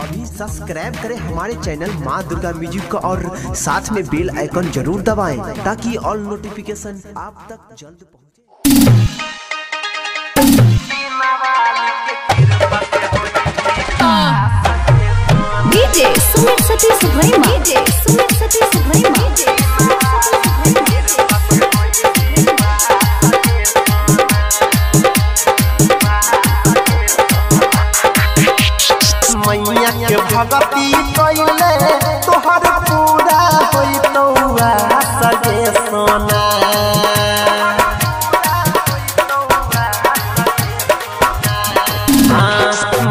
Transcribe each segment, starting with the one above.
अभी सब्सक्राइब करें हमारे चैनल माँ दुर्गा म्यूज़िक का और साथ में बेल आइकन ज़रूर दबाएँ ताकि ऑल नोटिफिकेशन आप तक जल्द पहुँचे। सुमित डीजे सुमित भैमा भगती कैले तोहर पूरा होई तौआ सोना।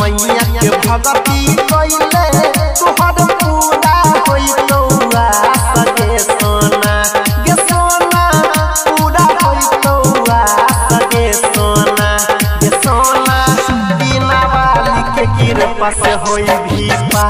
मैया के पूरा होई तौआ सोना। गे सोना, पूरा होई तौआ सजे सोना। सोना, बिना वाली कृपा से होई भी।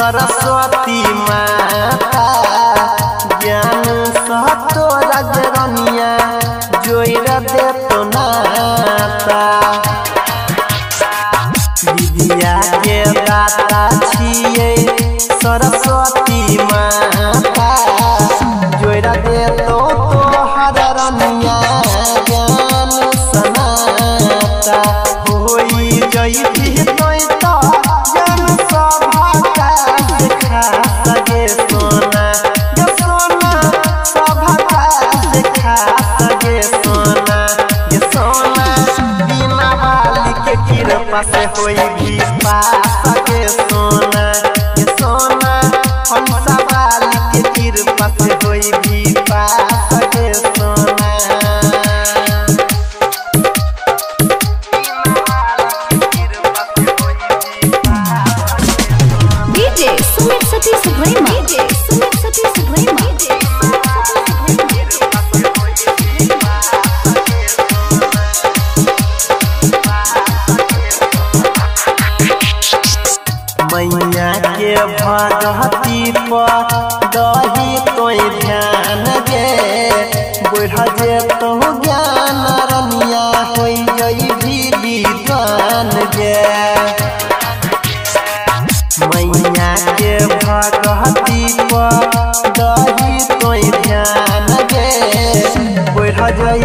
सरस्वती माता ज्ञान सतो रजरनिया जोड़ देतो नाता। विद्या के दाता सरस्वती माता कृपा से होई भी पास गे सोना गे सोना हंसा वाली के कृपा से होई भी पास गे सोना। डीजे सुमित सतीश भैमा भी गे मैया के भगती पर दही तो ध्यान गे बुढ़ जई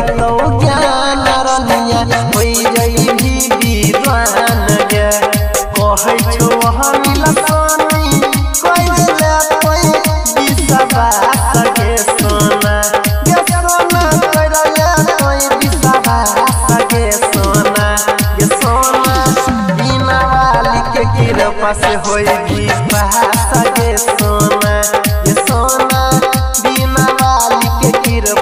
पास होएगी सोना ये सोना बिना वाली के गिर